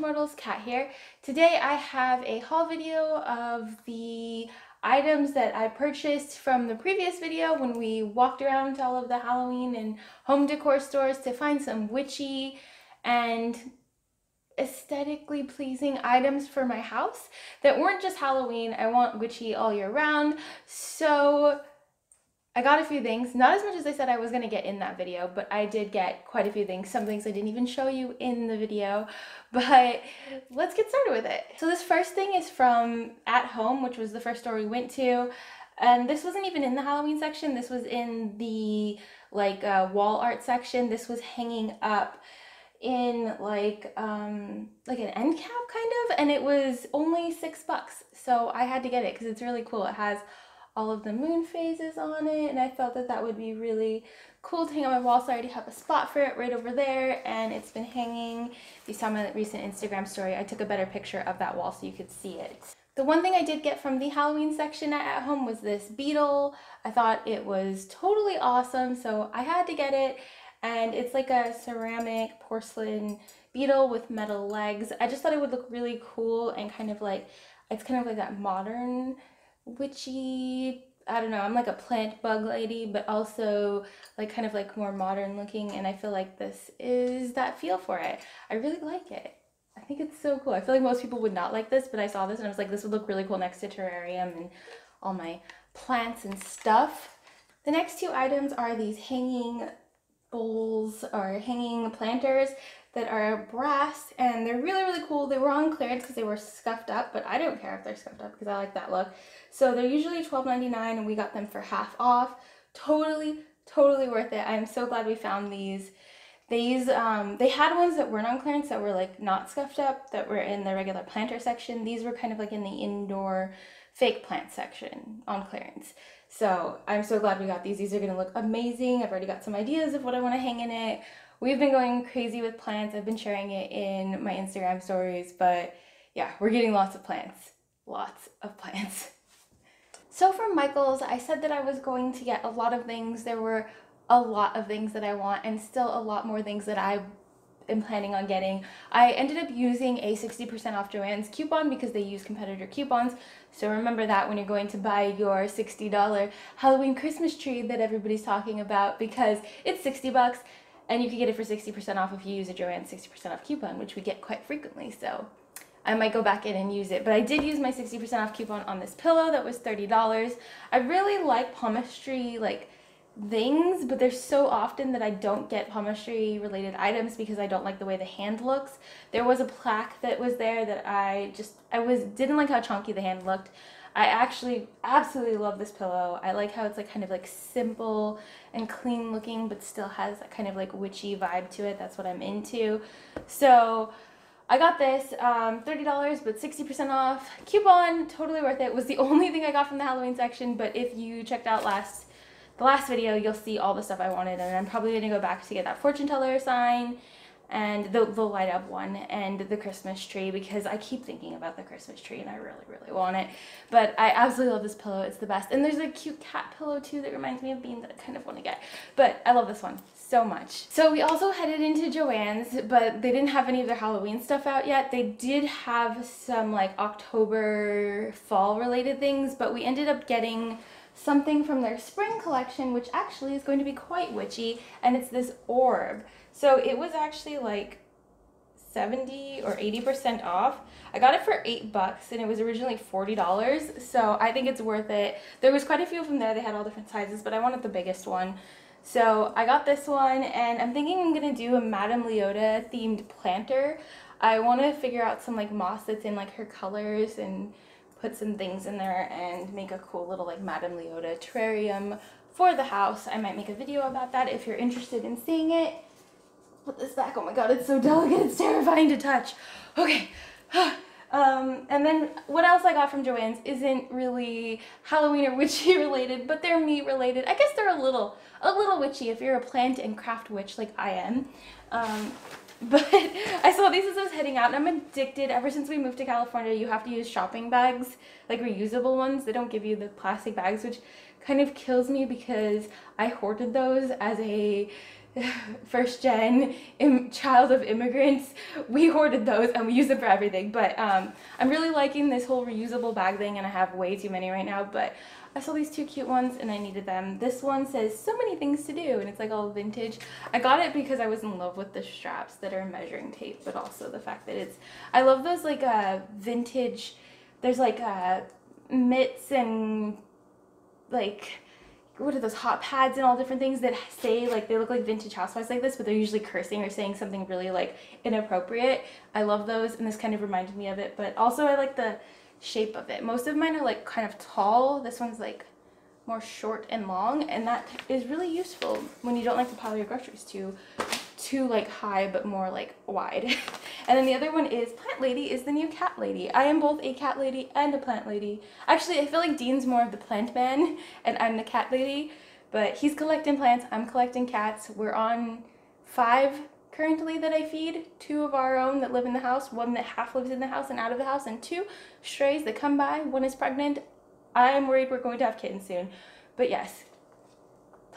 Mortals, Kat here. Today I have a haul video of the items that I purchased from the previous video when we walked around to all of the Halloween and home decor stores to find some witchy and aesthetically pleasing items for my house that weren't just Halloween. I want witchy all year round. So I got a few things, not as much as I said I was going to get in that video, but I did get quite a few things. Some things I didn't even show you in the video, but let's get started with it. So this first thing is from At Home, which was the first store we went to. And this wasn't even in the Halloween section. This was in the like uh, wall art section. This was hanging up in like um like an end cap kind of and it was only six bucks so i had to get it because it's really cool it has all of the moon phases on it and I felt that that would be really cool to hang on my wall so I already have a spot for it right over there and it's been hanging. If you saw my recent Instagram story I took a better picture of that wall so you could see it. The one thing I did get from the Halloween section At Home was this beetle. I thought it was totally awesome so I had to get it and it's like a ceramic porcelain beetle with metal legs. I just thought it would look really cool and kind of like it's kind of like that modern witchy I don't know, I'm like a plant bug lady, but also like kind of like more modern looking and I feel like this is that feel for it. I really like it. I think it's so cool. I feel like most people would not like this, but I saw this and I was like, this would look really cool next to terrarium and all my plants and stuff. The next two items are these hanging bowls or hanging planters that are brass and they're really really cool. They were on clearance because they were scuffed up but I don't care if they're scuffed up because I like that look. So they're usually $12.99 and we got them for half off. Totally totally worth it. I'm so glad we found these. These um they had ones that weren't on clearance that were like not scuffed up that were in the regular planter section. These were kind of like in the indoor fake plant section on clearance so I'm so glad we got these these are gonna look amazing I've already got some ideas of what I want to hang in it we've been going crazy with plants. I've been sharing it in my Instagram stories, but yeah, we're getting lots of plants. Lots of plants. So from Michael's, I said that I was going to get a lot of things. There were a lot of things that I want and still a lot more things that I am planning on getting. I ended up using a 60% off Joann's coupon because they use competitor coupons. So remember that when you're going to buy your $60 Halloween Christmas tree that everybody's talking about because it's 60 bucks and you can get it for 60% off if you use a Joann 60% off coupon, which we get quite frequently. So I might go back in and use it. But I did use my 60% off coupon on this pillow that was $30. I really like palmistry like things, but there's so often that I don't get palmistry related items because I don't like the way the hand looks. There was a plaque that was there that I just I was didn't like how chunky the hand looked. I actually absolutely love this pillow. I like how it's like kind of like simple and clean looking but still has that kind of like witchy vibe to it. That's what I'm into. So I got this, um, $30 but 60% off. Coupon, totally worth it. Was the only thing I got from the Halloween section but if you checked out last the last video you'll see all the stuff I wanted and I'm probably going to go back to get that fortune teller sign and the, the light up one and the Christmas tree because I keep thinking about the Christmas tree and I really, really want it. But I absolutely love this pillow. It's the best. And there's a cute cat pillow too that reminds me of Bean that I kind of want to get. But I love this one so much. So we also headed into Joann's, but they didn't have any of their Halloween stuff out yet. They did have some like October fall related things, but we ended up getting something from their spring collection, which actually is going to be quite witchy, and it's this orb. So it was actually like 70 or 80% off. I got it for 8 bucks and it was originally $40. So I think it's worth it. There was quite a few of them there. They had all different sizes, but I wanted the biggest one. So I got this one and I'm thinking I'm going to do a Madame Leota themed planter. I want to figure out some like moss that's in like her colors and put some things in there and make a cool little like Madame Leota terrarium for the house. I might make a video about that if you're interested in seeing it put this back. Oh my god, it's so delicate. It's terrifying to touch. Okay. Um, and then what else I got from Joann's isn't really Halloween or witchy related, but they're meat related. I guess they're a little, a little witchy if you're a plant and craft witch like I am. Um, but I saw these as I was heading out and I'm addicted. Ever since we moved to California, you have to use shopping bags, like reusable ones. They don't give you the plastic bags, which kind of kills me because I hoarded those as a first gen Im- child of immigrants, we hoarded those and we use them for everything. But um, I'm really liking this whole reusable bag thing, and I have way too many right now. But I saw these two cute ones and I needed them. This one says so many things to do, and it's like all vintage. I got it because I was in love with the straps that are measuring tape, but also the fact that it's. I love those like uh, vintage. There's like uh, mitts and like what are those hot pads and all different things that say like they look like vintage housewives like this but they're usually cursing or saying something really like inappropriate. I love those and this kind of reminded me of it but also i like the shape of it. Most of mine are like kind of tall. This one's like more short and long and that is really useful when you don't like to pile your groceries too too like high but more like wide. And then the other one is plant lady is the new cat lady. I am both a cat lady and a plant lady. Actually i feel like Dean's more of the plant man and i'm the cat lady but he's collecting plants i'm collecting cats. We're on five currently that i feed two of our own that live in the house one that half lives in the house and out of the house and two strays that come by. One is pregnant. I'm worried we're going to have kittens soon. But yes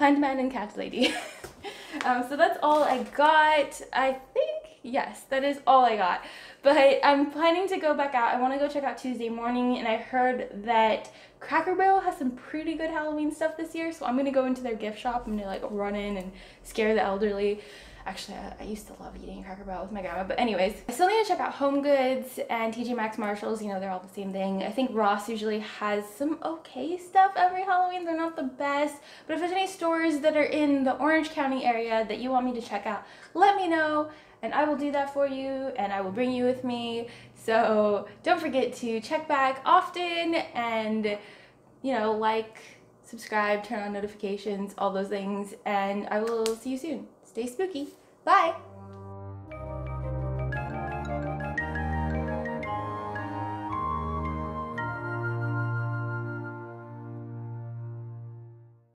plant man and cat lady Um, so that's all I got. I think, yes, that is all I got. But I'm planning to go back out. I want to go check out Tuesday Morning, and I heard that Cracker Barrel has some pretty good Halloween stuff this year. So I'm going to go into their gift shop. I'm going to like run in and scare the elderly. Actually, I, I, used to love eating Cracker Barrel with my grandma. But anyways, I still need to check out Home Goods and TJ Maxx Marshalls. You know, they're all the same thing. I think Ross usually has some okay stuff every Halloween. They're not the best. But if there's any stores that are in the Orange County area that you want me to check out, let me know. And I will do that for you. And I will bring you with me. So don't forget to check back often and, you know, like, subscribe, turn on notifications, all those things. And I will see you soon. Stay spooky. Bye.